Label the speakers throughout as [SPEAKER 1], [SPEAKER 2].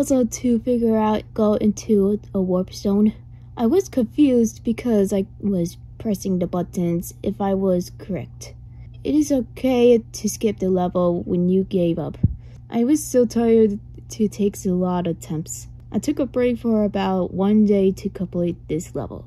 [SPEAKER 1] Puzzle to figure out go into a warp zone. I was confused because I was pressing the buttons if I was correct. It is okay to skip the level when you gave up. I was so tired to take a lot of attempts. I took a break for about one day to complete this level.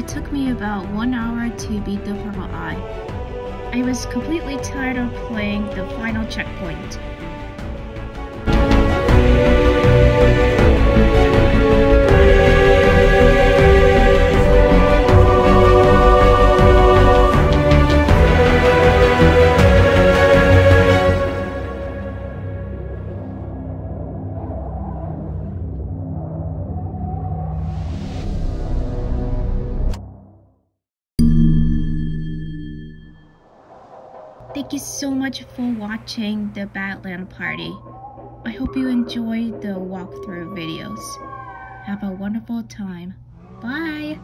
[SPEAKER 2] It took me about one hour to beat the purple eye. I was completely tired of playing the final checkpoint. Much for watching the Badland Party. I hope you enjoyed the walkthrough videos. Have a wonderful time. Bye!